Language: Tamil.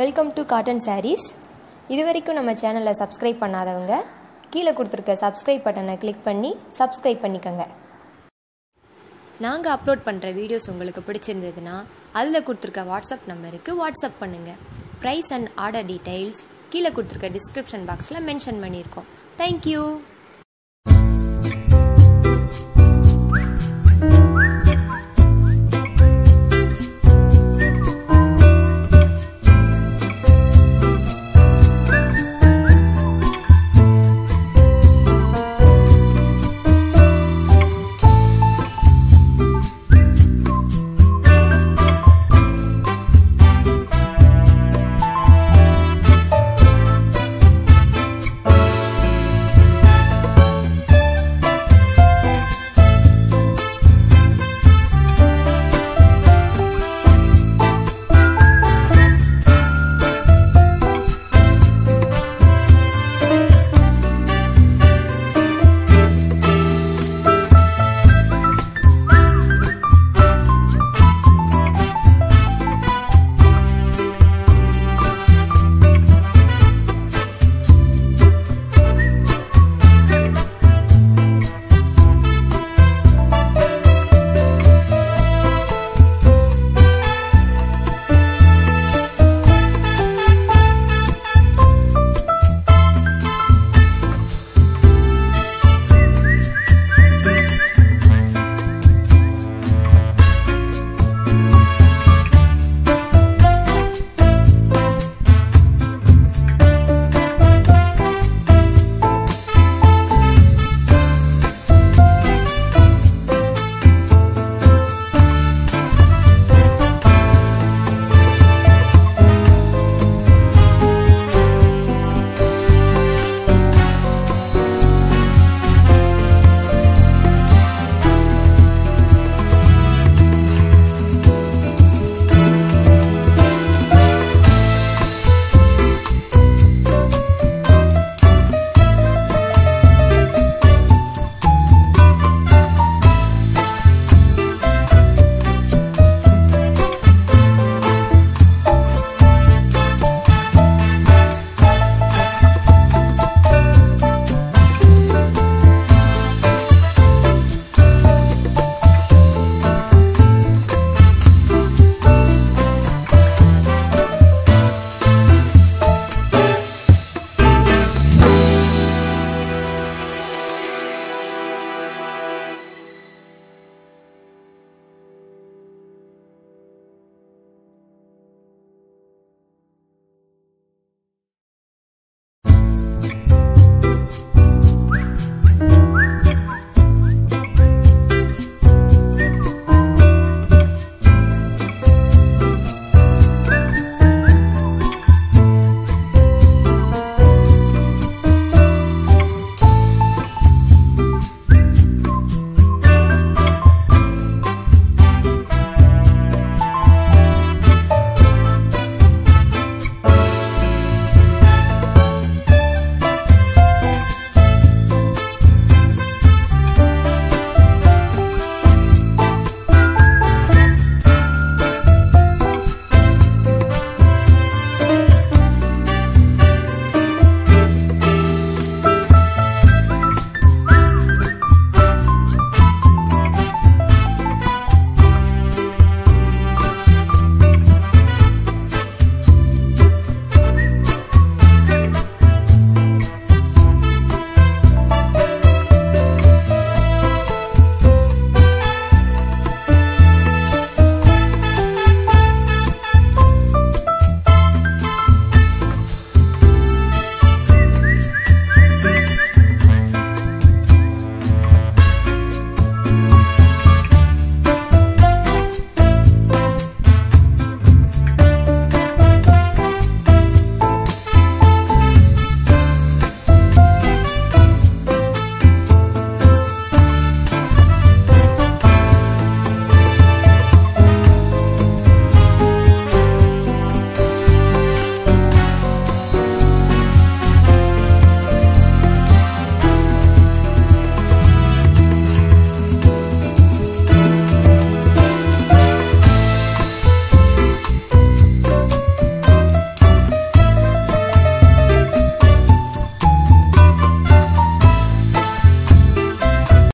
வெல்கம் டு காட்டன் சாரீஸ் இது வரைக்கும் நம்ம சேனலை சப்ஸ்கிரைப் பண்ணாதவங்க கீழே கொடுத்துருக்க சப்ஸ்கிரைப் பட்டனை கிளிக் பண்ணி சப்ஸ்கிரைப் பண்ணிக்கோங்க. நாங்கள் அப்லோட் பண்ணுற வீடியோஸ் உங்களுக்கு பிடிச்சிருந்ததுன்னா அதில் கொடுத்துருக்க வாட்ஸ்அப் நம்பருக்கு வாட்ஸ்அப் பண்ணுங்கள் ப்ரைஸ் அண்ட் ஆர்டர் டீட்டெயில்ஸ் கீழே கொடுத்துருக்க டிஸ்கிரிப்ஷன் பாக்ஸில் மென்ஷன் பண்ணியிருக்கோம். தேங்க்யூ